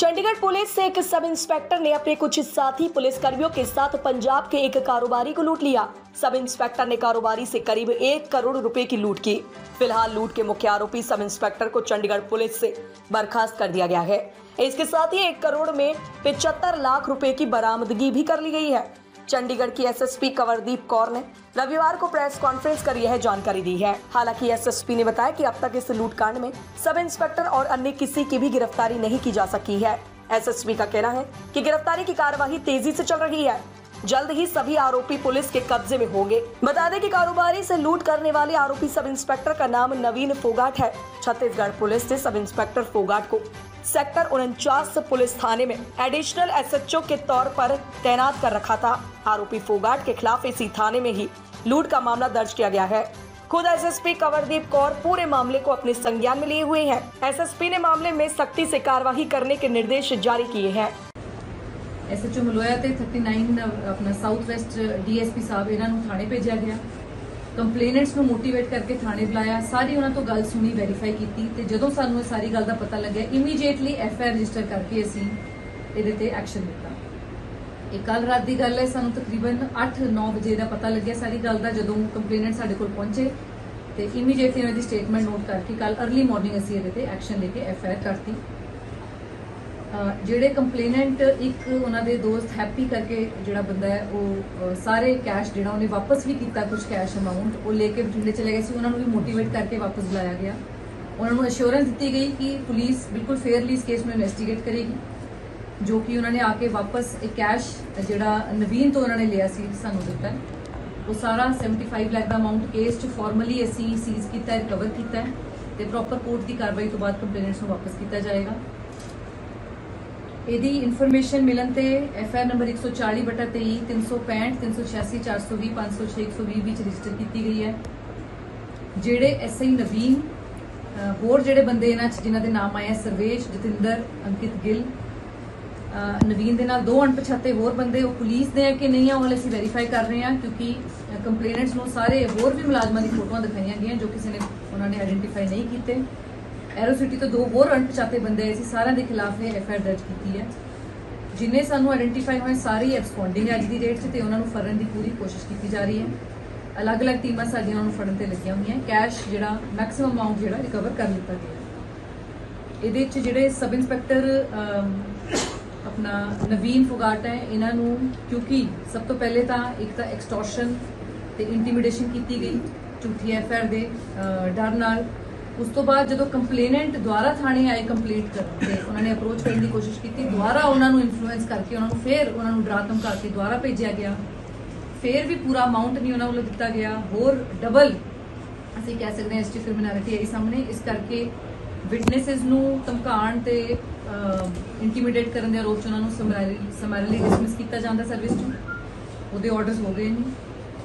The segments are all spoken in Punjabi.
चंडीगढ़ पुलिस से एक सब इंस्पेक्टर ने अपने कुछ साथी पुलिस कर्मियों के साथ पंजाब के एक कारोबारी को लूट लिया। सब इंस्पेक्टर ने कारोबारी से करीब एक करोड़ रुपए की लूट की। फ़िलहाल लूट के मुख्य आरोपी सब इंस्पेक्टर को चंडीगढ़ पुलिस से बर्खास्त कर दिया गया है। इसके साथ ही एक करोड़ में पिचहत्तर लाख रुपए की बरामदगी भी कर ली गई है। चंडीगढ़ की एसएसपी कंवरदीप कौर ने रविवार को प्रेस कॉन्फ्रेंस कर यह जानकारी दी है। हालाँकि एसएसपी ने बताया कि अब तक इस लूटकांड में सब इंस्पेक्टर और अन्य किसी की भी गिरफ्तारी नहीं की जा सकी है। एसएसपी का कहना है कि गिरफ्तारी की कार्यवाही तेज़ी से चल रही है। जल्द ही सभी आरोपी पुलिस के कब्जे में होंगे। बता दें कि कारोबारी से लूट करने वाले आरोपी सब इंस्पेक्टर का नाम नवीन फोगाट है। छत्तीसगढ़ पुलिस ने सब इंस्पेक्टर फोगाट को सेक्टर उनचास पुलिस थाने में एडिशनल एसएचओ के तौर पर तैनात कर रखा था आरोपी फोगाट के खिलाफ इसी थाने में ही लूट का मामला दर्ज किया गया है खुद एसएसपी कंवरदीप कौर पूरे मामले को अपने संज्ञान में लिए हुए हैं एसएसपी ने मामले में सख्ती से कार्यवाही करने के निर्देश जारी किए हैं ਐਸਐਚਓ ਮਲੋਇਆ ਤੇ 39 ਆਪਣਾ ਸਾਊਥ ਵੈਸਟ ਡੀਐਸਪੀ ਸਾਹਿਬ ਇਹਨਾਂ ਨੂੰ ਥਾਣੇ ਭੇਜਿਆ ਗਿਆ ਕੰਪਲੇਨੈਂਟਸ ਨੂੰ ਮੋਟੀਵੇਟ ਕਰਕੇ ਥਾਣੇ ਬੁਲਾਇਆ, ਸਾਰੀ ਉਹਨਾਂ ਤੋਂ ਗੱਲ ਸੁਣੀ, ਵੈਰੀਫਾਈ ਕੀਤੀ ਤੇ ਜਦੋਂ ਸਾਨੂੰ ਇਹ ਸਾਰੀ ਗੱਲ ਦਾ ਪਤਾ ਲੱਗਿਆ ਇਮੀਡੀਏਟਲੀ ਆਰ ਰਜਿਸਟਰ ਕਰਕੇ ਅਸੀਂ ਇਹਦੇ ਤੇ ਐਕਸ਼ਨ ਲਿੱਤਾ। ਇਹ ਕੱਲ ਰਾਤ ਦੀ ਗੱਲ ਹੈ, ਸਾਨੂੰ ਤਕਰੀਬਨ 8-9 ਵਜੇ ਦਾ ਪਤਾ ਲੱਗਿਆ ਸਾਰੀ ਗੱਲ ਦਾ, ਜਦੋਂ ਕੰਪਲੇਨੈਂਟ ਸਾਡੇ ਕੋਲ ਪਹੁੰਚੇ ਤੇ ਇਮੀਡੀਏਟਲੀ ਉਹਨਾਂ ਦੀ ਸਟੇਟਮੈਂਟ ਨੋਟ ਕਰਕੇ ਕੱਲ अर्ਲੀ ਮਾਰਨਿੰਗ ਅਸੀਂ ਇਹਦੇ ਤੇ ਐਕਸ਼ਨ ਲੈ ਕੇ ਐਫ ਆਈ ਆਰ ਕਰਤੀ। ਜਿਹੜੇ ਕੰਪਲੇਨੈਂਟ ਇੱਕ ਉਹਨਾਂ ਦੇ ਦੋਸਤ ਹੈਪੀ ਕਰਕੇ ਜਿਹੜਾ ਬੰਦਾ ਹੈ, ਉਹ ਸਾਰੇ ਕੈਸ਼ ਜਿਹੜਾ ਉਹਨੇ ਵਾਪਸ ਵੀ ਕੀਤਾ ਕੁਝ ਕੈਸ਼ ਅਮਾਉਂਟ ਉਹ ਲੈ ਕੇ ਬਠਿੰਡੇ ਚਲੇ ਗਏ ਸੀ। ਉਹਨਾਂ ਨੂੰ ਵੀ ਮੋਟੀਵੇਟ ਕਰਕੇ ਵਾਪਸ ਬੁਲਾਇਆ ਗਿਆ। ਉਹਨਾਂ ਨੂੰ ਅਸ਼ੋਰੈਂਸ ਦਿੱਤੀ ਗਈ ਕਿ ਪੁਲਿਸ ਬਿਲਕੁਲ ਫੇਅਰਲੀ ਇਸ ਕੇਸ ਨੂੰ ਇਨਵੈਸਟੀਗੇਟ ਕਰੇਗੀ, ਜੋ ਕਿ ਉਹਨਾਂ ਨੇ ਆ ਕੇ ਵਾਪਸ ਇਹ ਕੈਸ਼ ਜਿਹੜਾ ਨਵੀਨ ਤੋਂ ਉਹਨਾਂ ਨੇ ਲਿਆ ਸੀ, ਸਾਨੂੰ ਦਿੱਤਾ ਉਹ ਸਾਰਾ 75 ਲੱਖ ਦਾ ਅਮਾਉਂਟ ਕੇਸ 'ਚ ਫਾਰਮਲੀ ਅਸੀਂ ਸੀਜ਼ ਕੀਤਾ ਰਿਕਵਰ ਕੀਤਾ ਹੈ ਤੇ ਪ੍ਰੋਪਰ ਕੋਰਟ ਦੀ ਕਾਰਵਾਈ ਤੋਂ ਬਾਅਦ ਕੰਪਲੇਨੈਂਟਸ ਨੂੰ ਵਾਪਸ ਕੀਤਾ ਜਾਏਗਾ। ਇਹਦੀ ਇਨਫੋਰਮੇਸ਼ਨ ਮਿਲਣ ਤੇ ਐਫ ਆਰ ਨੰਬਰ 140 ਬਟਾ 23 365 386 420 506 120 ਵਿੱਚ ਰਜਿਸਟਰ ਕੀਤੀ ਗਈ ਹੈ। ਜਿਹੜੇ ਐਸਆਈ ਨਵੀਨ ਹੋਰ ਜਿਹੜੇ ਬੰਦੇ ਇਹਨਾਂ ਚ ਜਿਨ੍ਹਾਂ ਦੇ ਨਾਮ ਆਏ ਆ, ਸਰਵੇਸ਼, ਜਤਿੰਦਰ, ਅੰਕਿਤ ਗਿੱਲ ਨਵੀਨ ਦੇ ਨਾਲ ਦੋ ਅਣਪਛਾਤੇ ਹੋਰ ਬੰਦੇ, ਉਹ ਪੁਲਿਸ ਦੇ ਆ ਕਿ ਨਹੀਂ ਆ, ਉਹ ਹਾਲੇ ਅਸੀਂ ਵੈਰੀਫਾਈ ਕਰ ਰਹੇ ਹਾਂ, ਕਿਉਂਕਿ ਕੰਪਲੇਨੈਂਟਸ ਨੂੰ ਸਾਰੇ ਹੋਰ ਵੀ ਮੁਲਾਜ਼ਮਾਂ ਦੀ ਫੋਟੋਆਂ ਦਿਖਾਈਆਂ ਗਈਆਂ ਜੋ ਕਿਸੇ ਨੇ ਉਹਨਾਂ ਨੇ ਆਇਡੈਂਟੀਫਾਈ ਨਹੀਂ ਕੀਤੇ। ਐਰੋਸਿਟੀ ਤੋਂ ਦੋ ਹੋਰ ਅਣਪਛਾਤੇ ਬੰਦੇ ਆਏ ਸੀ, ਸਾਰਿਆਂ ਦੇ ਖਿਲਾਫ ਇਹ ਐਫਆਈਆਰ ਦਰਜ ਕੀਤੀ ਹੈ। ਜਿਨੇ ਸਾਨੂੰ ਆਇਡੈਂਟੀਫਾਈ ਹੋਏ, ਸਾਰੇ ਐਬਸਕੌਂਡਿੰਗ ਅੱਜ ਦੀ ਡੇਟ 'ਚ ਤੇ ਉਹਨਾਂ ਨੂੰ ਫੜਨ ਦੀ ਪੂਰੀ ਕੋਸ਼ਿਸ਼ ਕੀਤੀ ਜਾ ਰਹੀ ਹੈ। ਅਲੱਗ-ਅਲੱਗ ਟੀਮਾਂ ਸਾਡੀਆਂ ਉਹਨਾਂ ਨੂੰ ਫੜਨ ਤੇ ਲੱਗੀਆਂ ਹੋਈਆਂ ਕੈਸ਼ ਜਿਹੜਾ ਮੈਕਸਿਮਮ ਅਮਾਉਂਟ ਜਿਹੜਾ ਰਿਕਵਰ ਕਰ ਲਿੱਤਾ ਗਿਆ ਇਹਦੇ 'ਚ ਜਿਹੜੇ ਸਬ ਇੰਸਪੈਕਟਰ ਆਪਣਾ ਨਵੀਨ ਫੁਗਾਟ ਹੈ, ਇਹਨਾਂ ਨੂੰ ਕਿਉਂਕਿ ਸਭ ਤੋਂ ਪਹਿਲੇ ਤਾਂ ਇੱਕ ਤਾਂ ਐਕਸਟੋਰਸ਼ਨ ਤੇ ਇੰਟੀਮੀਡੇਸ਼ਨ ਕੀਤੀ ਗਈ ਝੂਠੀ ਐਫਆਰ ਦੇ ਡਰ ਨਾਲ। ਉਸ ਤੋਂ ਬਾਅਦ ਜਦੋਂ ਕੰਪਲੇਨੈਂਟ ਦੁਆਰਾ ਥਾਣੇ ਆਏ ਕੰਪਲੀਟ ਕਰਨ ਤੇ ਉਹਨਾਂ ਨੇ ਅਪਰੋਚ ਕਰਨ ਦੀ ਕੋਸ਼ਿਸ਼ ਕੀਤੀ, ਦੁਆਰਾ ਉਹਨਾਂ ਨੂੰ ਇਨਫਲੂਐਂਸ ਕਰਕੇ ਉਹਨਾਂ ਨੂੰ ਫੇਰ ਉਹਨਾਂ ਨੂੰ ਡਰਾ ਧਮਕਾ ਕੇ ਦੁਆਰਾ ਭੇਜਿਆ ਗਿਆ। ਫੇਰ ਵੀ ਪੂਰਾ ਅਮਾਉਂਟ ਨਹੀਂ ਉਹਨਾਂ ਵੱਲੋਂ ਦਿੱਤਾ ਗਿਆ, ਹੋਰ ਡਬਲ ਅਸੀਂ ਕਹਿ ਸਕਦੇ ਹਾਂ ਇਸ 'ਚ ਕ੍ਰਿਮੀਨੈਲਿਟੀ ਆਈ ਸਾਹਮਣੇ। ਇਸ ਕਰਕੇ ਵਿਟਨੈਸਸ ਨੂੰ ਧਮਕਾਉਣ ਤੇ ਇੰਟੀਮੀਡੇਟ ਕਰਨ ਦੇ ਆਰੋਪ 'ਚ ਉਹਨਾਂ ਨੂੰ ਸਮਰੈਲੀ ਸਮਰੈਲੀ ਡਿਸਮਿਸ ਕੀਤਾ ਜਾਂਦਾ ਸਰਵਿਸ ਤੋਂ ਉਹਦੇ ਆਰਡਰਸ ਹੋ ਗਏ ਨੇ।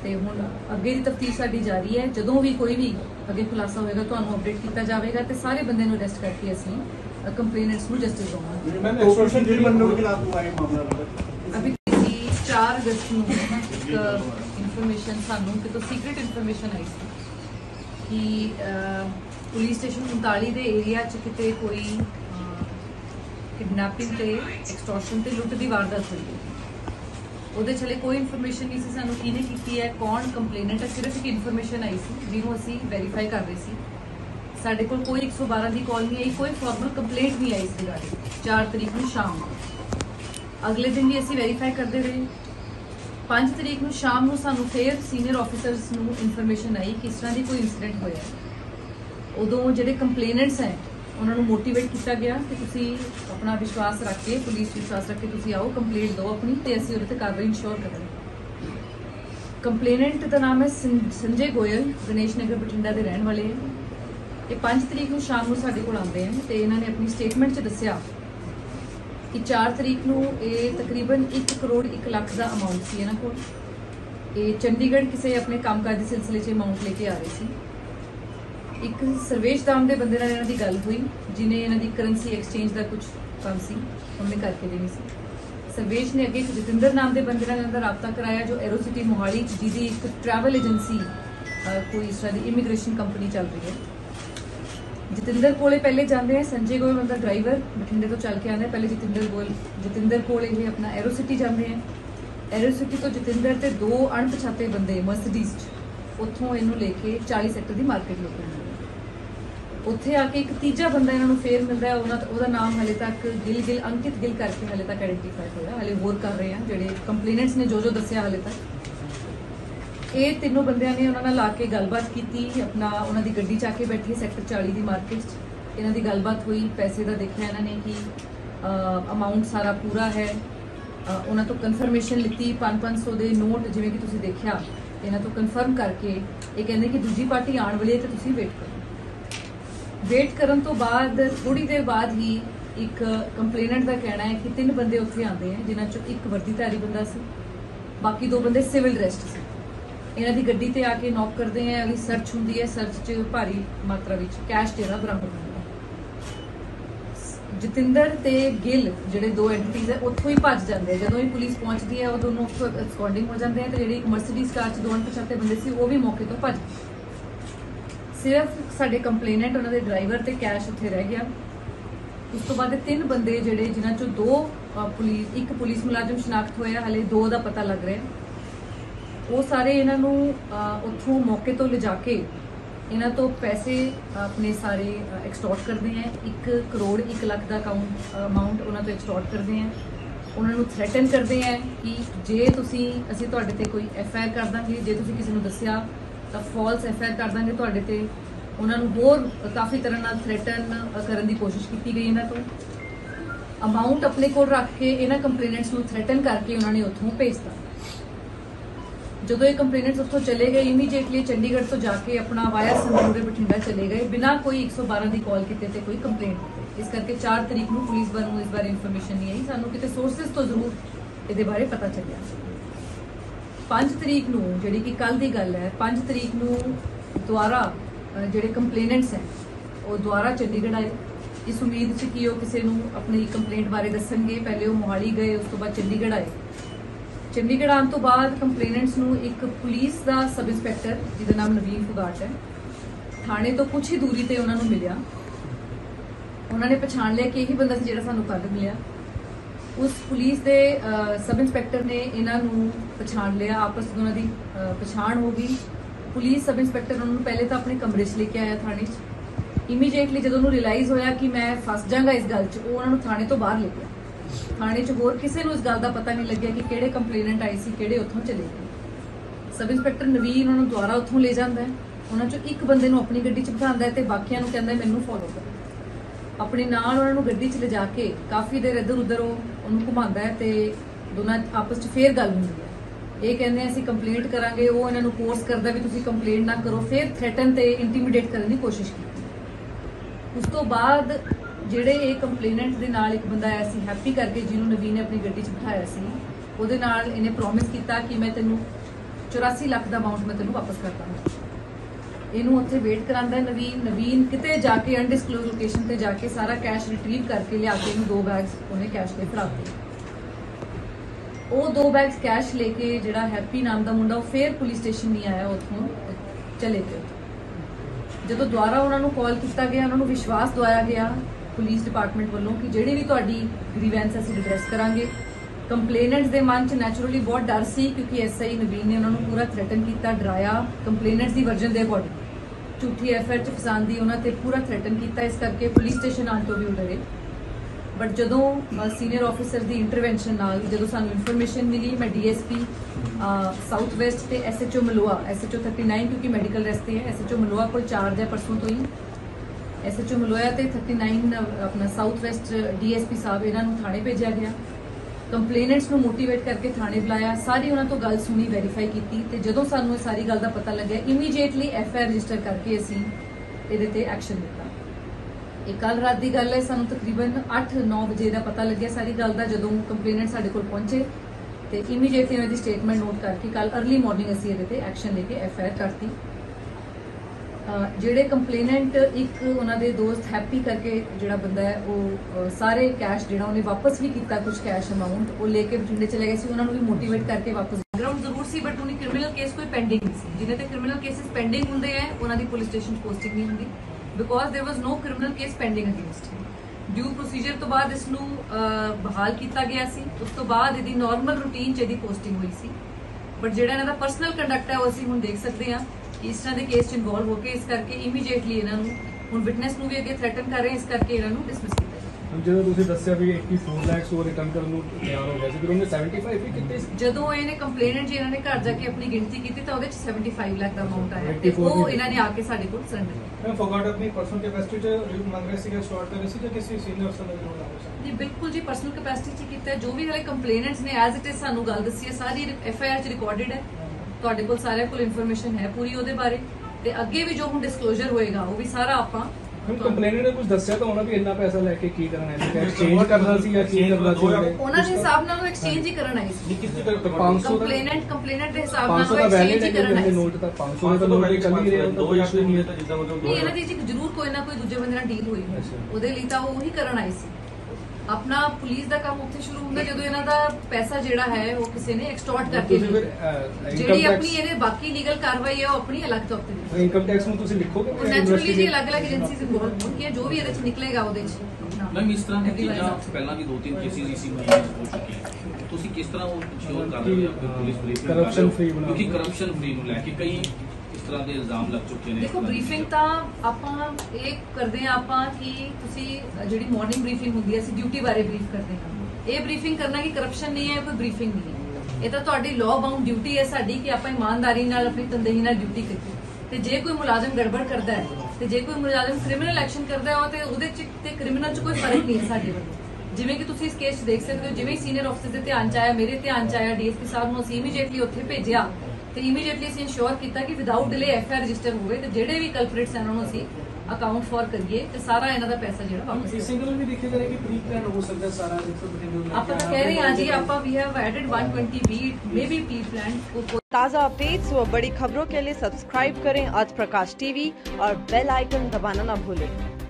ਤੇ ਹੁਣ ਅੱਗੇ ਦੀ ਤਫਤੀਸ਼ ਸਾਡੀ ਜਾਰੀ ਹੈ। ਜਦੋਂ ਵੀ ਕੋਈ ਵੀ ਅੱਗੇ ਖੁਲਾਸਾ ਹੋਏਗਾ ਤੁਹਾਨੂੰ ਅਪਡੇਟ ਕੀਤਾ ਜਾਵੇਗਾ ਤੇ ਸਾਰੇ ਬੰਦੇ ਨੂੰ ਅਰੈਸਟ ਕਰਕੇ ਅਸੀਂ ਕੰਪਲੇਨੈਂਟਸ ਨੂੰ ਜਸਟਿਸ ਦਵਾਂਗੇ। ਅਗਸਤ ਨੂੰ ਇੱਕ ਇਨਫੋਰਮੇਸ਼ਨ ਸਾਨੂੰ ਕਿ ਤੋਂ ਇਨਫੋਰਮੇਸ਼ਨ ਆਈ ਸੀ ਕਿ ਪੁਲਿਸ ਸਟੇਸ਼ਨ 39 ਦੇ ਏਰੀਆ 'ਚ ਕਿਤੇ ਕੋਈ ਕਿਡਨੈਪਿੰਗ ਤੇ ਐਕਸਟੋਰਸ਼ਨ ਤੇ ਲੁੱਟ ਦੀ ਵਾਰਦਾਤ ਹੋਈ ਹੈ। ਉਹਦੇ ਚਲੇ ਕੋਈ ਇਨਫੋਰਮੇਸ਼ਨ ਨਹੀਂ ਸੀ, ਸਾਨੂੰ ਕਿਹਨੇ ਕੀਤੀ ਹੈ, ਕੌਣ ਕੰਪਲੇਨੈਂਟ ਹੈ, ਸਿਰਫ ਇੱਕ ਇਨਫੋਰਮੇਸ਼ਨ ਆਈ ਸੀ, ਜਿਹਨੂੰ ਅਸੀਂ ਵੈਰੀਫਾਈ ਕਰ ਰਹੇ ਸੀ। ਸਾਡੇ ਕੋਲ ਕੋਈ 112 ਦੀ ਕਾਲ ਨਹੀਂ ਆਈ, ਕੋਈ ਫਾਰਮਲ ਕੰਪਲੇਂਟ ਨਹੀਂ ਆਈ ਇਸ ਰਿਗਾਰਡਿੰਗ 4 ਤਰੀਕ ਨੂੰ ਸ਼ਾਮ ਨੂੰ। ਅਗਲੇ ਦਿਨ ਵੀ ਅਸੀਂ ਵੈਰੀਫਾਈ ਕਰਦੇ ਰਹੇ। 5 ਤਰੀਕ ਨੂੰ ਸ਼ਾਮ ਨੂੰ ਸਾਨੂੰ ਫੇਰ ਸੀਨੀਅਰ ਆਫੀਸਰਸ ਨੂੰ ਇਨਫੋਰਮੇਸ਼ਨ ਆਈ ਕਿ ਇਸ ਤਰ੍ਹਾਂ ਦੀ ਕੋਈ ਇਨਸੀਡੈਂਟ ਹੋਇਆ। ਉਦੋਂ ਜਿਹੜੇ ਕੰਪਲੇਨੈਂਟਸ ਹੈ ਉਹਨਾਂ ਨੂੰ ਮੋਟੀਵੇਟ ਕੀਤਾ ਗਿਆ ਕਿ ਤੁਸੀਂ ਆਪਣਾ ਵਿਸ਼ਵਾਸ ਰੱਖ ਕੇ, ਪੁਲਿਸ ਵਿਸ਼ਵਾਸ ਰੱਖ ਕੇ ਤੁਸੀਂ ਆਓ ਕੰਪਲੇਂਟ ਦਿਓ ਆਪਣੀ ਤੇ ਅਸੀਂ ਉਹਦੇ ਤੇ ਕਾਰਵਾਈ ਇਨਸ਼ੋਰ ਕਰਾਂਗੇ। ਕੰਪਲੇਨੈਂਟ ਦਾ ਨਾਮ ਹੈ ਸੰਜੇ ਗੋਇਲ, ਗਣੇਸ਼ ਨਗਰ ਬਠਿੰਡਾ ਦੇ ਰਹਿਣ ਵਾਲੇ ਹੈ। ਇਹ 5 ਤਰੀਕ ਨੂੰ ਸ਼ਾਮ ਨੂੰ ਸਾਡੇ ਕੋਲ ਆਉਂਦੇ ਹਨ ਤੇ ਇਹਨਾਂ ਨੇ ਆਪਣੀ ਸਟੇਟਮੈਂਟ 'ਚ ਦੱਸਿਆ ਕਿ 4 ਤਰੀਕ ਨੂੰ ਇਹ ਤਕਰੀਬਨ 1 ਕਰੋੜ 1 ਲੱਖ ਦਾ ਅਮਾਉਂਟ ਸੀ ਇਹਨਾਂ ਕੋਲ। ਇਹ ਚੰਡੀਗੜ੍ਹ ਕਿਸੇ ਆਪਣੇ ਕੰਮਕਾਜ ਦੇ ਸਿਲਸਿਲੇ 'ਚ ਅਮਾਉਂਟ ਲੈ ਕੇ ਆ ਰਹੇ ਸੀ। ਇੱਕ ਸਰਵੇਸ਼ ਦਾਮ ਦੇ ਬੰਦੇ ਨਾਲ ਇਹਨਾਂ ਦੀ ਗੱਲ ਹੋਈ, ਜਿਨੇ ਇਹਨਾਂ ਦੀ ਕਰੰਸੀ ਐਕਸਚੇਂਜ ਦਾ ਕੁਝ ਕੰਮ ਸੀ, ਉਹਨੇ ਕਰਕੇ ਦੇਣੀ ਸੀ। ਸਰਵੇਸ਼ ਨੇ ਅੱਗੇ ਇੱਕ ਜਤਿੰਦਰ ਨਾਮ ਦੇ ਬੰਦੇ ਨਾਲ ਇਹਨਾਂ ਦਾ ਰਾਬਤਾ ਕਰਾਇਆ, ਜੋ ਐਰੋ ਸਿਟੀ ਮੋਹਾਲੀ 'ਚ ਜਿਹਦੀ ਇੱਕ ਟਰੈਵਲ ਏਜੰਸੀ ਕੋਈ ਇਸ ਤਰ੍ਹਾਂ ਦੀ ਇਮੀਗ੍ਰੇਸ਼ਨ ਕੰਪਨੀ ਚੱਲ ਰਹੀ ਹੈ। ਜਤਿੰਦਰ ਕੋਲੇ ਪਹਿਲੇ ਜਾਂਦੇ ਆ ਸੰਜੇ ਗੋਇਲ ਬੰਦਾ ਡਰਾਈਵਰ ਬਠਿੰਡੇ ਤੋਂ ਚੱਲ ਕੇ ਆਉਂਦਾ ਪਹਿਲੇ ਜਤਿੰਦਰ ਗੋਇਲ, ਜਤਿੰਦਰ ਕੋਲ ਇਹ ਆਪਣਾ ਐਰੋ ਸਿਟੀ ਜਾਂਦੇ ਆ ਐਰੋ ਸਿਟੀ ਤੋਂ ਜਤਿੰਦਰ ਤੇ ਦੋ ਅਣਪਛਾਤੇ ਬੰਦੇ ਮਰਸੀਡੀਜ਼ 'ਚ, ਉੱਥੋਂ ਇਹਨੂੰ ਲੈ ਕੇ 40 ਸੈਕਟਰ ਦੀ ਮਾਰਕੀਟ ਲੈ ਉੱਥੇ ਆ ਕੇ ਇੱਕ ਤੀਜਾ ਬੰਦਾ ਇਹਨਾਂ ਨੂੰ ਫੇਰ ਮਿਲਦਾ ਹੈ, ਉਹਨਾਂ ਉਹਦਾ ਨਾਮ ਹਲੇ ਤੱਕ ਗਿਲ ਗਿਲ, ਅੰਕਿਤ ਗਿਲ ਕਰਕੇ ਹਲੇ ਤੱਕ ਆਇਡੈਂਟੀਫਾਈ ਹੋਇਆ। ਹਲੇ ਹੋਰ ਕਰ ਰਹੇ ਆ, ਜਿਹੜੇ ਕੰਪਲੇਨੈਂਟਸ ਨੇ ਜੋ ਜੋ ਦੱਸਿਆ ਹਲੇ ਤੱਕ। ਇਹ ਤਿੰਨੋਂ ਬੰਦਿਆਂ ਨੇ ਉਹਨਾਂ ਨਾਲ ਆ ਕੇ ਗੱਲਬਾਤ ਕੀਤੀ, ਆਪਣਾ ਉਹਨਾਂ ਦੀ ਗੱਡੀ 'ਚ ਆ ਕੇ ਬੈਠੀ ਸੈਕਟਰ 40 ਦੀ ਮਾਰਕੀਟ 'ਚ। ਇਹਨਾਂ ਦੀ ਗੱਲਬਾਤ ਹੋਈ, ਪੈਸੇ ਦਾ ਦੇਖਿਆ ਇਹਨਾਂ ਨੇ ਕਿ ਅਮਾਉਂਟ ਸਾਰਾ ਪੂਰਾ ਹੈ। ਉਹਨਾਂ ਤੋਂ ਕਨਫਰਮੇਸ਼ਨ ਲਿੱਤੀ 5-500 ਦੇ ਨੋਟ ਜਿਵੇਂ ਕਿ ਤੁਸੀਂ ਦੇਖਿਆ, ਇਹਨਾਂ ਤੋਂ ਕਨਫਰਮ ਕਰਕੇ ਇਹ ਕਹਿੰਦੇ ਕਿ ਦੂਜੀ ਪਾਰਟੀ ਆਉਣ ਵਾਲੀ ਹੈ ਤੇ ਤੁਸੀਂ ਵੇਟ ਕਰੋ। ਵੇਟ ਕਰਨ ਤੋਂ ਬਾਅਦ ਥੋੜੀ ਦੇਰ ਬਾਅਦ ਹੀ ਇੱਕ ਕੰਪਲੇਨੈਂਟ ਦਾ ਕਹਿਣਾ ਹੈ ਕਿ ਤਿੰਨ ਬੰਦੇ ਉੱਥੇ ਆਉਂਦੇ ਆ ਜਿਨ੍ਹਾਂ ਚੋਂ ਇੱਕ ਵਰਦੀਧਾਰੀ ਬੰਦਾ ਸੀ, ਬਾਕੀ ਦੋ ਬੰਦੇ ਸਿਵਲ ਡਰੈਸਡ ਸੀ। ਇਹਨਾਂ ਦੀ ਗੱਡੀ ਤੇ ਆ ਕੇ ਨੌਕ ਕਰਦੇ ਆ ਉਹਦੀ ਸਰਚ ਹੁੰਦੀ ਹੈ ਸਰਚ 'ਚ ਭਾਰੀ ਮਾਤਰਾ ਵਿੱਚ ਕੈਸ਼ ਜਿਹੜਾ ਬਰਾਮਦ ਹੁੰਦਾ ਹੈ। ਜਤਿੰਦਰ ਤੇ ਗਿੱਲ, ਜਿਹੜੇ ਦੋ ਐਂਟੀਜ਼ ਹੈ, ਉੱਥੋਂ ਹੀ ਭੱਜ ਜਾਂਦੇ ਆ ਜਦੋਂ ਹੀ ਪੁਲਿਸ ਪਹੁੰਚਦੀ ਹੈ, ਉਹ ਦੋਨੋਂ ਉੱਥੋਂ ਐਸਕੌਰਡਿੰਗ ਹੋ ਜਾਂਦੇ ਆ ਤੇ ਜਿਹੜੀ ਇੱਕ ਮਰਸੀਡੀਜ਼ ਕਾਰ 'ਚ ਦੋ ਅਣਪਛਾਤੇ ਬੰਦੇ ਸੀ, ਉਹ ਵੀ ਮੌਕੇ ਤੋਂ ਭੱਜ ਗਏ। ਸਿਰਫ ਸਾਡੇ ਕੰਪਲੇਨੈਂਟ ਉਹਨਾਂ ਦੇ ਡਰਾਈਵਰ ਤੇ ਕੈਸ਼ ਉੱਥੇ ਰਹਿ ਗਿਆ। ਉਸ ਤੋਂ ਬਾਅਦ ਤਿੰਨ ਬੰਦੇ ਜਿਹੜੇ, ਜਿਨ੍ਹਾਂ ਚੋਂ ਦੋ ਪੁਲਿਸ, ਇੱਕ ਪੁਲਿਸ ਮੁਲਾਜ਼ਮ ਸ਼ਨਾਖਤ ਹੋਇਆ, ਹਲੇ ਦੋ ਦਾ ਪਤਾ ਲੱਗ ਰਿਹਾ। ਉਹ ਸਾਰੇ ਇਹਨਾਂ ਨੂੰ ਉੱਥੋਂ ਮੌਕੇ ਤੋਂ ਲਿਜਾ ਕੇ ਇਹਨਾਂ ਤੋਂ ਪੈਸੇ ਆਪਣੇ ਸਾਰੇ ਐਕਸਟੋਰਟ ਕਰਦੇ ਆ। 1 ਕਰੋੜ 1 ਲੱਖ ਦਾ ਅਕਾਊਂਟ ਅਮਾਉਂਟ ਉਹਨਾਂ ਤੋਂ ਐਕਸਟੋਰਟ ਕਰਦੇ ਆ। ਉਹਨਾਂ ਨੂੰ ਥ੍ਰੈਟਨ ਕਰਦੇ ਆ ਕਿ ਜੇ ਤੁਸੀਂ, ਅਸੀਂ ਤੁਹਾਡੇ ਤੇ ਕੋਈ ਐਫ ਆਈ ਆਰ ਕਰ ਦਾਂਗੇ, ਜੇ ਤੁਸੀਂ ਕਿਸੇ ਨੂੰ ਦੱਸਿਆ ਤਾਂ ਫਾਲਸ ਐਫ ਆਈ ਆਰ ਕਰ ਦਾਂਗੇ ਤੁਹਾਡੇ ਤੇ। ਉਹਨਾਂ ਨੂੰ ਹੋਰ ਕਾਫੀ ਤਰ੍ਹਾਂ ਨਾਲ ਥ੍ਰੈਟਨ ਕਰਨ ਦੀ ਕੋਸ਼ਿਸ਼ ਕੀਤੀ ਗਈ ਇਹਨਾਂ ਤੋਂ। ਅਮਾਉਂਟ ਆਪਣੇ ਕੋਲ ਰੱਖ ਕੇ ਇਹਨਾਂ ਕੰਪਲੇਨੈਂਟਸ ਨੂੰ ਥ੍ਰੈਟਨ ਕਰਕੇ ਉਹਨਾਂ ਨੇ ਉੱਥੋਂ ਭੇਜਤਾ। ਜਦੋਂ ਇਹ ਕੰਪਲੇਨੈਂਟਸ ਉੱਥੋਂ ਚਲੇ ਗਏ ਇਮੀਡੀਏਟਲੀ ਚੰਡੀਗੜ੍ਹ ਤੋਂ ਜਾ ਕੇ ਆਪਣਾ ਵਾਇਆ ਸੰਗਰੂਰ ਬਠਿੰਡਾ ਚਲੇ ਗਏ, ਬਿਨਾਂ ਕੋਈ 112 ਦੀ ਕਾਲ ਕੀਤੇ ਤੇ ਕੋਈ ਕੰਪਲੇਂਟ ਇਸ ਕਰਕੇ 4 ਤਰੀਕ ਨੂੰ ਪੁਲਿਸ ਵੱਲੋਂ ਇਸ ਬਾਰੇ ਇਨਫੋਰਮੇਸ਼ਨ ਨਹੀਂ ਆਈ। ਸਾਨੂੰ ਕਿਤੇ ਸੋਰਸਸ ਤੋਂ ਜ਼ਰੂਰ ਇਹਦੇ ਬਾਰੇ ਪਤਾ ਚੱਲਿਆ। 5 ਤਰੀਕ ਨੂੰ, ਜਿਹੜੀ ਕਿ ਕੱਲ ਦੀ ਗੱਲ ਹੈ 5 ਤਰੀਕ ਨੂੰ ਦੁਆਰਾ ਜਿਹੜੇ ਕੰਪਲੇਨੈਂਟਸ ਹੈ, ਉਹ ਦੁਆਰਾ ਚੰਡੀਗੜ੍ਹ ਆਏ। ਇਸ ਉਮੀਦ 'ਚ ਕਿ ਉਹ ਕਿਸੇ ਨੂੰ ਆਪਣੀ ਕੰਪਲੇਂਟ ਬਾਰੇ ਦੱਸਣਗੇ। ਪਹਿਲੇ ਉਹ ਮੋਹਾਲੀ ਗਏ, ਉਸ ਤੋਂ ਬਾਅਦ ਚੰਡੀਗੜ੍ਹ ਆਏ। ਚੰਡੀਗੜ੍ਹ ਆਉਣ ਤੋਂ ਬਾਅਦ ਕੰਪਲੇਨੈਂਟਸ ਨੂੰ ਇੱਕ ਪੁਲਿਸ ਦਾ ਸਬ ਇੰਸਪੈਕਟਰ, ਜਿਹਦਾ ਨਾਮ ਨਵੀਨ ਫੁਗਾਟ ਹੈ, ਥਾਣੇ ਤੋਂ ਕੁਝ ਹੀ ਦੂਰੀ ਤੇ ਉਹਨਾਂ ਨੂੰ ਮਿਲਿਆ। ਉਹਨਾਂ ਨੇ ਪਛਾਣ ਲਿਆ ਕਿ ਇਹੀ ਬੰਦਾ ਸੀ ਜਿਹੜਾ ਸਾਨੂੰ ਕੱਲ ਮਿਲਿਆ। ਉਸ ਪੁਲਿਸ ਦੇ ਸਬ ਇੰਸਪੈਕਟਰ ਨੇ ਇਹਨਾਂ ਨੂੰ ਪਛਾਣ ਲਿਆ, ਆਪਸ ਵਿੱਚ ਉਹਨਾਂ ਦੀ ਪਛਾਣ ਹੋ ਗਈ। ਪੁਲਿਸ ਸਬ ਇੰਸਪੈਕਟਰ ਉਹਨਾਂ ਨੂੰ ਪਹਿਲੇ ਤਾਂ ਆਪਣੇ ਕਮਰੇ 'ਚ ਲੈ ਕੇ ਆਇਆ ਥਾਣੇ 'ਚ। ਇਮੀਡੀਏਟਲੀ ਜਦੋਂ ਉਹਨੂੰ ਰਿਅਲਾਈਜ਼ ਹੋਇਆ ਕਿ ਮੈਂ ਫਸ ਜਾਗਾ ਇਸ ਗੱਲ 'ਚ, ਉਹ ਉਹਨਾਂ ਨੂੰ ਥਾਣੇ ਤੋਂ ਬਾਹਰ ਲੈ ਗਿਆ। ਥਾਣੇ 'ਚ ਹੋਰ ਕਿਸੇ ਨੂੰ ਇਸ ਗੱਲ ਦਾ ਪਤਾ ਨਹੀਂ ਲੱਗਿਆ ਕਿ ਕਿਹੜੇ ਕੰਪਲੇਨੈਂਟ ਆਏ ਸੀ, ਕਿਹੜੇ ਉੱਥੋਂ ਚਲੇ ਗਏ। ਸਬ ਇੰਸਪੈਕਟਰ ਨਵੀਨ ਉਹਨਾਂ ਨੂੰ ਦੁਬਾਰਾ ਉੱਥੋਂ ਲੈ ਜਾਂਦਾ ਹੈ। ਉਹਨਾਂ 'ਚੋਂ ਇੱਕ ਬੰਦੇ ਨੂੰ ਆਪਣੀ ਗੱਡੀ 'ਚ ਬਿਠਾਉਂਦਾ ਹੈ ਤੇ ਬਾਕੀਆਂ ਨੂੰ ਕਹਿੰਦਾ, ਮੈਨੂੰ ਫੋਲੋ ਕਰੋ। ਆਪਣੇ ਨਾਲ ਉਹਨਾਂ ਨੂੰ ਗੱਡੀ 'ਚ ਲਿਜਾ ਕੇ ਕਾਫੀ ਦੇਰ ਇੱਧਰ ਉੱਧਰ ਉਹ ਉਹਨੂੰ ਘੁਮਾਉਂਦਾ ਹੈ ਤੇ ਦੋਨਾਂ ਆਪਸ 'ਚ ਫੇਰ ਗੱਲ ਹੁੰਦੀ ਹੈ। ਇਹ ਕਹਿੰਦੇ ਅਸੀਂ ਕੰਪਲੇਂਟ ਕਰਾਂਗੇ, ਉਹ ਇਹਨਾਂ ਨੂੰ ਕੋਰਸ ਕਰਦਾ ਵੀ ਤੁਸੀਂ ਕੰਪਲੇਂਟ ਨਾ ਕਰੋ, ਫਿਰ ਥ੍ਰੈਟਨ ਤੇ ਇੰਟੀਮੀਡੇਟ ਕਰਨ ਦੀ ਕੋਸ਼ਿਸ਼ ਕੀਤੀ। ਉਸ ਤੋਂ ਬਾਅਦ ਜਿਹੜੇ ਇਹ ਕੰਪਲੇਨੈਂਟ ਦੇ ਨਾਲ ਇੱਕ ਬੰਦਾ ਆਇਆ ਸੀ ਹੈਪੀ ਕਰਕੇ ਜਿਹਨੂੰ ਨਵੀਨ ਨੇ ਆਪਣੀ ਗੱਡੀ 'ਚ ਬਿਠਾਇਆ ਸੀ, ਉਹਦੇ ਨਾਲ ਇਹਨੇ ਪ੍ਰੋਮਿਸ ਕੀਤਾ ਕਿ ਮੈਂ ਤੈਨੂੰ 84 ਲੱਖ ਦਾ ਅਮਾਉਂਟ ਮੈਂ ਤੈਨੂੰ ਵਾਪਸ ਕਰ ਦਾਂਗਾ। ਇਹਨੂੰ ਉੱਥੇ ਵੇਟ ਕਰਾਂਦਾ ਨਵੀਨ ਨਵੀਨ ਕਿਤੇ ਜਾ ਕੇ ਅਨਡਿਸਕਲੋਜ਼ ਲੋਕੇਸ਼ਨ ਤੇ ਜਾ ਕੇ ਸਾਰਾ ਕੈਸ਼ ਰਿਟਰੀਵ ਕਰਕੇ ਲਿਆ ਕੇ ਇਹਨੂੰ ਦੋ ਬੈਗਸ ਉਹਨੇ ਕੈਸ਼ ਦੇ ਫੜਾ ਦਿੱਤੇ। ਉਹ ਦੋ ਬੈਗਸ ਕੈਸ਼ ਲੈ ਕੇ ਜਿਹੜਾ ਹੈਪੀ ਨਾਮ ਦਾ ਮੁੰਡਾ, ਉਹ ਫੇਰ ਪੁਲਿਸ ਸਟੇਸ਼ਨ ਨਹੀਂ ਆਇਆ ਉੱਥੋਂ। ਚਲੇ ਗਏ ਜਦੋਂ ਦੁਬਾਰਾ ਉਹਨਾਂ ਨੂੰ ਕਾਲ ਕੀਤਾ ਗਿਆ, ਉਹਨਾਂ ਨੂੰ ਵਿਸ਼ਵਾਸ ਦਵਾਇਆ ਗਿਆ ਪੁਲਿਸ ਡਿਪਾਰਟਮੈਂਟ ਵੱਲੋਂ ਕਿ ਜਿਹੜੀ ਵੀ ਤੁਹਾਡੀ ਗ੍ਰੀਵੈਂਸ ਅਸੀਂ ਐਡਰੈਸ ਕਰਾਂਗੇ। ਕੰਪਲੇਨੈਂਟਸ ਦੇ ਮਨ 'ਚ ਨੈਚੁਰਲੀ ਬਹੁਤ ਡਰ ਸੀ ਕਿਉਂਕਿ ਐਸਆਈ ਨਵੀਨ ਨੇ ਉਹਨਾਂ ਨੂੰ ਪੂਰਾ ਥ੍ਰੈਟਨ ਕੀਤਾ, ਡਰਾਇਆ। ਕੰਪਲੇਨੈਂਟਸ ਦੀ ਵਰਜਨ ਦੇ ਅਕੋਰਡਿੰਗ ਝੂਠੀ ਐਫਆਈਆਰ 'ਚ ਫਸਾਉਣ ਦੀ ਉਹਨਾਂ ਤੇ ਪੂਰਾ ਥ੍ਰੈਟਨ ਕੀਤਾ। ਇਸ ਕਰਕੇ ਪੁਲਿਸ ਸਟੇਸ਼ਨ ਆਉਣ ਤੋਂ ਵੀ ਉਹ ਡਰੇ। ਬਟ ਜਦੋਂ uh, ਸੀਨੀਅਰ ਆਫੀਸਰ ਦੀ ਇੰਟਰਵੈਂਸ਼ਨ ਨਾਲ ਜਦੋਂ ਸਾਨੂੰ ਇਨਫੋਰਮੇਸ਼ਨ ਮਿਲੀ, ਮੈਂ ਡੀਐਸਪੀ ਸਾਊਥ ਵੈਸਟ ਤੇ ਐਸਐਚਓ ਮਲੋਆ ਐਸਐਚਓ 39 ਕਿਉਂਕਿ ਮੈਡੀਕਲ ਰਸਤੇ ਹੈ ਐਸਐਚਓ ਮਲੋਆ ਕੋਲ ਚਾਰਜ ਹੈ ਪਰਸੋਂ ਤੋਂ ਹੀ। ਐਸਐਚਓ ਮਲੋਆ ਤੇ 39 uh, ਆਪਣਾ ਸਾਊਥ ਵੈਸਟ ਡੀਐਸਪੀ ਸਾਹਿਬ ਇਹਨਾਂ ਨੂੰ ਥਾਣੇ ਭੇਜਿਆ ਗਿਆ। ਕੰਪਲੇਨੈਂਟਸ ਨੂੰ ਮੋਟੀਵੇਟ ਕਰਕੇ ਥਾਣੇ ਬੁਲਾਇਆ। ਸਾਰੀ ਉਹਨਾਂ ਤੋਂ ਗੱਲ ਸੁਣੀ ਵੈਰੀਫਾਈ ਕੀਤੀ ਤੇ ਜਦੋਂ ਸਾਨੂੰ ਇਹ ਸਾਰੀ ਗੱਲ ਦਾ ਪਤਾ ਲੱਗਿਆ ਇਮੀਡੀਏਟਲੀ ਐਫਆਈਆਰ ਰਜਿਸਟਰ ਕਰਕੇ ਅਸੀਂ ਇਹਦੇ ਤੇ ਐਕਸ਼ਨ ਲਿੱਤਾ। ਇਹ ਕੱਲ ਰਾਤ ਦੀ ਗੱਲ ਹੈ, ਸਾਨੂੰ ਤਕਰੀਬਨ 8-9 ਵਜੇ ਦਾ ਪਤਾ ਲੱਗਿਆ ਸਾਰੀ ਗੱਲ ਦਾ, ਜਦੋਂ ਕੰਪਲੇਨੈਂਟ ਸਾਡੇ ਕੋਲ ਪਹੁੰਚੇ ਤੇ ਇਮੀਡੀਏਟਲੀ ਇਹਨਾਂ ਦੀ ਸਟੇਟਮੈਂਟ ਨੋਟ ਕਰਕੇ ਕੱਲ अर्ਲੀ ਮਾਰਨਿੰਗ ਅਸੀਂ ਇਹਦੇ ਤੇ ਐਕਸ਼ਨ ਲੈ ਕੇ ਐਫ ਆਈ ਆਰ ਕਰਤੀ। ਜਿਹੜੇ ਕੰਪਲੇਨੈਂਟ ਇੱਕ ਉਹਨਾਂ ਦੇ ਦੋਸਤ ਹੈਪੀ ਕਰਕੇ ਜਿਹੜਾ ਬੰਦਾ ਹੈ, ਉਹ ਸਾਰੇ ਕੈਸ਼ ਜਿਹੜਾ ਉਹਨੇ ਵਾਪਸ ਵੀ ਕੀਤਾ ਕੁਝ ਕੈਸ਼ ਅਮਾਉਂਟ ਉਹ ਲੈ ਕੇ ਬਠਿੰਡੇ ਚਲੇ ਗਏ ਸੀ, ਉਹਨਾਂ ਨੂੰ ਵੀ ਮੋਟੀਵੇਟ ਕਰਕੇ ਵਾਪਸ ਗਰਾਊਂਡ ਜ਼ਰੂਰ ਸੀ ਬਟ ਉਹਨੀ ਕ੍ਰਿਮੀਨਲ ਕੇਸ ਕੋਈ ਪੈਂਡਿੰਗ ਨਹੀਂ ਸੀ। ਜਿਹਨੇ ਤੇ ਕ੍ਰਿਮੀਨਲ ਕੇਸਿਸ ਪੈਂਡਿੰਗ ਹੁੰਦੇ ਆ ਉਹਨਾਂ ਦੀ ਪੁਲਿਸ ਸਟੇਸ਼ਨ ਪੋਸਟਿੰਗ ਨਹੀਂ ਹੁੰਦੀ। because there was no criminal case pending against due procedure ਤੋਂ ਬਾਅਦ ਇਸ ਨੂੰ ਅਹ, ਬਹਾਲ ਕੀਤਾ ਗਿਆ ਸੀ ਉਸ ਤੋਂ ਬਾਅਦ ਇਹਦੀ ਨਾਰਮਲ ਰੂਟੀਨ 'ਚ ਇਹਦੀ ਪੋਸਟਿੰਗ ਹੋਈ ਸੀ ਬਟ ਜਿਹੜਾ ਇਹਨਾਂ ਦਾ ਪਰਸਨਲ ਕੰਡਕਟ ਹੈ ਉਹ ਅਸੀਂ ਹੁਣ ਦੇਖ ਸਕਦੇ ਹਾਂ ਕਿ ਇਸ ਤਰ੍ਹਾਂ ਦੇ ਕੇਸ 'ਚ ਇਨਵੋਲਵ ਹੋ ਕੇ ਇਸ ਕਰਕੇ ਇਮੀਡੀਏਟਲੀ ਇਹਨਾਂ ਨੂੰ ਹੁਣ ਵਿਟਨੈਸ ਨੂੰ ਵੀ ਅੱਗੇ ਥ੍ਰੈਟਨ ਕਰ ਰਹੇ ਹਾਂ, ਇਸ ਕਰਕੇ ਇਹਨਾਂ ਨੂੰ ਡਿਸਮਿਸ ਕੀਤਾ ਜਾਵੇ ਜਦੋਂ ਤੁਸੀਂ ਦੱਸਿਆ ਵੀ 84 ਲੱਖ ਉਹ ਰਿਟਰਨ ਕਰਨ ਨੂੰ ਤਿਆਰ ਹੋ ਗਿਆ ਸੀ ਫਿਰ ਉਹਨੇ 75 ਵੀ ਕੀਤੇ ਜਦੋਂ ਇਹਨੇ ਕੰਪਲੇਨੈਂਟ ਜੀ ਇਹਨਾਂ ਨੇ ਘਰ ਜਾ ਕੇ ਆਪਣੀ ਗਿਣਤੀ ਕੀਤੀ ਤਾਂ ਉਹਦੇ 'ਚ 75 ਲੱਖ ਦਾ ਅਮਾਉਂਟ ਆਇਆ ਤੇ 84 ਉਹ। ਇਹਨਾਂ ਨੇ ਆ ਕੇ ਸਾਡੇ ਕੋਲ ਸਰੈਂਡਰ ਕੀਤਾ। ਮੈਂ ਫੋਗਾਟ ਆਪਣੀ ਪਰਸਨਲ ਕੈਪੈਸਿਟੀ ਚ ਮੰਗ ਰਹੇ ਸੀਗੇ ਸਟਾਰਟ ਕਰ ਰਹੇ ਸੀ ਜਾਂ ਕਿਸੇ ਸੀਨੀਅਰ ਅਫਸਰ ਨਾਲ ਹੋ ਸਕਦਾ ਜੀ ਬਿਲਕੁਲ ਜੀ ਪਰਸਨਲ ਕੈਪੈਸਿਟੀ ਚ ਕੀਤਾ। ਜੋ ਵੀ ਹਲੇ ਕੰਪਲੇਨੈਂਟਸ ਨੇ ਐਜ਼ ਇਟ ਇਜ਼ ਸਾਨੂੰ ਗੱਲ ਦੱਸੀ ਹੈ ਸਾਰੀ ਐਫ ਆਈ ਆਰ ਚ ਰਿਕਾਰਡਡ ਹੈ। ਤੁਹਾਡੇ ਕੋਲ ਸਾਰਿਆਂ ਕੋਲ ਇਨਫੋਰਮੇਸ਼ਨ ਹੈ ਪੂਰੀ ਉਹਦੇ ਬਾਰੇ। ਤੇ ਅੱਗੇ ਵੀ ਜੋ ਹੁਣ ਡਿਸਕਲੋਜ਼ਰ ਹੋਏਗਾ ਉਹ ਵੀ ਸਾਰਾ ਆਪਾਂ ਹੁਣ ਕੰਪਲੇਨਰ ਨੇ ਕੁਝ ਦੱਸਿਆ ਤਾਂ ਹੋਣਾ ਵੀ ਇੰਨਾ ਪੈਸਾ ਲੈ ਕੇ ਕੀ ਕਰਨਾ ਹੈ? ਐਕਸਚੇਂਜ ਕਰਨਾ ਸੀ ਜਾਂ ਕੀ ਕਰਨਾ ਸੀ ਉਹਨਾਂ? ਦੇ ਹਿਸਾਬ ਨਾਲ ਉਹ ਐਕਸਚੇਂਜ ਹੀ ਕਰਨ ਆਏ ਸੀ ਕਿਸ ਦੀ 500 ਦਾ ਕੰਪਲੇਨੈਂਟ ਕੰਪਲੇਨੈਂਟ ਦੇ ਹਿਸਾਬ ਨਾਲ 500 ਉਹ ਐਕਸਚੇਂਜ ਹੀ ਹੈ ਕਰਨ ਆਏ ਸੀ ਨੋਟ ਤਾਂ 500 ਦਾ ਤਾਂ ਨੋਟ ਹੀ ਚੱਲ ਹੀ ਰਿਹਾ ਉਹ ਤਾਂ ਨਹੀਂ ਹੈ। ਜਿੱਦਾਂ ਮਤਲਬ ਨਹੀਂ ਇਹਨਾਂ ਦੀ ਜੀ ਜ਼ਰੂਰ ਕੋਈ ਨਾ ਕੋਈ ਦੂਜੇ ਬੰਦੇ ਨਾਲ ਡੀਲ ਹੋਈ। ਉਹਦੇ ਲਈ ਤਾਂ ਉਹ ਹੀ ਕਰਨ ਆਏ ਸੀ। ਆਪਣਾ ਪੁਲਿਸ ਦਾ ਕੰਮ ਉੱਥੇ ਸ਼ੁਰੂ ਹੁੰਦਾ ਜਦੋਂ ਇਹਨਾਂ ਦਾ ਪੈਸਾ ਜਿਹੜਾ ਹੈ ਉਹ ਕਿਸੇ ਨੇ ਐਕਸਟੋਰਟ ਕਰਕੇ ਤੁਸੀਂ ਫਿਰ ਲਿਆ। ਇਨਕਮ ਜਿਹੜੀ ਆਪਣੀ ਟੈਕਸ ਇਹਦੇ ਬਾਕੀ ਲੀਗਲ ਕਾਰਵਾਈ ਹੈ ਉਹ ਆਪਣੀ ਅਲੱਗ ਤੌਰ ਤੇ ਹੋਈ। ਇਨਕਮ ਟੈਕਸ ਨੂੰ ਤੁਸੀਂ ਲਿਖੋਗੇ ਉਹ ਨੈਚੁਰਲੀ ਜੀ ਅਲੱਗ-ਅਲੱਗ ਏਜੰਸੀਜ਼ ਇਨਵੋਲਵ ਹੋਣਗੀਆਂ ਜੋ ਵੀ ਇਹਦੇ ਚ ਨਿਕਲੇਗਾ ਉਹਦੇ ਚ ਮੈਮ ਇਸ ਤਰ੍ਹਾਂ ਦੀ Everyone ਚੀਜ਼ਾਂ is. ਪਹਿਲਾਂ ਵੀ ਦੋ ਤਿੰਨ ਕੇਸਿਸ ਇਸੀ ਮਹੀਨੇ ਵਿੱਚ ਹੋ ਚੁੱਕੇ ਹਨ ਤੁਸੀਂ ਕਿਸ ਤਰ੍ਹਾਂ ਉਹ ਇੰਸ਼ੋਰ ਕਰ ਰਹੇ ਹੋ ਜਾਂ ਫਿਰ ਪੁਲਿਸ ਬਰੀਫਿੰਗ Corruption free ਬਣਾਓ। ਕਿਉਂਕਿ ਕਰਪਸ਼ਨ ਫ੍ਰੀ ਨੂੰ ਲੈ ਕੇ ਕਈ ਤਰ੍ਹਾਂ ਦੇ ਇਲਜ਼ਾਮ ਲੱਗ ਚੁੱਕੇ ਨੇ ਦੇਖੋ ਬਰੀਫਿੰਗ ਤਾਂ ਆਪਾਂ ਇਹ ਕਰਦੇ ਆ ਆਪਾਂ ਕਿ ਤੁਸੀਂ ਜਿਹੜੀ ਮਾਰਨਿੰਗ ਬਰੀਫਿੰਗ ਹੁੰਦੀ ਹੈ ਅਸੀਂ ਡਿਊਟੀ ਬਾਰੇ ਬਰੀਫ ਕਰਦੇ ਹਾਂ। ਇਹ ਬਰੀਫਿੰਗ ਕਰਨਾ ਕਿ ਕਰਪਸ਼ਨ ਨਹੀਂ ਹੈ ਕੋਈ ਬਰੀਫਿੰਗ ਨਹੀਂ ਹੈ। ਇਹ ਤਾਂ ਤੁਹਾਡੀ ਲਾਅ ਬਾਉਂਡ ਡਿਊਟੀ ਹੈ ਸਾਡੀ ਕਿ ਆਪਾਂ ਇਮਾਨਦਾਰੀ ਨਾਲ ਆਪਣੀ ਤਨਦੇਹੀ ਨਾਲ ਡਿਊਟੀ ਕਰੀਏ ਤੇ ਜੇ ਕੋਈ ਮੁਲਾਜ਼ਮ ਗੜਬੜ ਕਰਦਾ ਹੈ ਤੇ ਜੇ ਕੋਈ ਮੁਲਾਜ਼ਮ ਕ੍ਰਿਮੀਨਲ ਐਕਸ਼ਨ ਕਰਦਾ ਹੈ ਉਹ ਤੇ ਉਹਦੇ ਚ ਤੇ ਕ੍ਰਿਮੀਨਲ ਚ ਕੋਈ ਫ਼ਰਕ ਨਹੀਂ ਹੈ ਸਾਡੇ ਵੱਲੋਂ। ਜਿਵੇਂ ਕਿ ਤੁਸੀਂ ਇਸ ਕੇਸ 'ਚ ਦੇਖ ਸਕਦੇ ਹੋ ਜਿਵੇਂ ਸੀਨੀਅਰ ਅਫਸਰ ਦੇ ਧਿਆਨ ਚ ਆਇਆ ਮੇਰੇ ਧਿਆਨ ਚ ਆਇਆ ਡੀਐਸਪੀ ਸਾਹਿਬ ਨੂੰ ਅਸੀਂ ਇਮੀਡੀਏਟਲੀ ਉੱਥੇ ਭੇਜਿਆ ਤੇ ਇਮੀਡੀਏਟਲੀ ਅਸੀਂ ਇਨਸ਼ੋਰ ਕੀਤਾ ਕਿ without delay F R register ਹੋਵੇ ਤੇ ਜਿਹੜੇ ਵੀ ਕਲਪ੍ਰੇਟਸ ਹਨ ਉਹਨਾਂ ਨੂੰ ਅਸੀਂ ਅਕਾਊਂਟ ਫਾਰ ਕਰੀਏ ਤੇ ਸਾਰਾ ਇਹਨਾਂ ਦਾ ਪੈਸਾ ਜਿਹੜਾ ਵਾਪਸ ਇਸ ਸਿੰਗਲ ਵੀ ਦੇਖਿਆ ਜਾਣਾ ਕਿ ਪ੍ਰੀ ਪਲਾਨ ਹੋ ਸਕਦਾ ਸਾਰਾ 100% ਆਪਾਂ ਕਹਿ ਰਹੇ ਹਾਂ ਜੀ ਆਪਾਂ ਵੀ have added 120 beat maybe pre plan ताज़ा अपडेट्स व बड़ी खबरों के लिए सब्सक्राइब करें आज प्रकाश टीवी और बेल आइकन दबाना न भूलें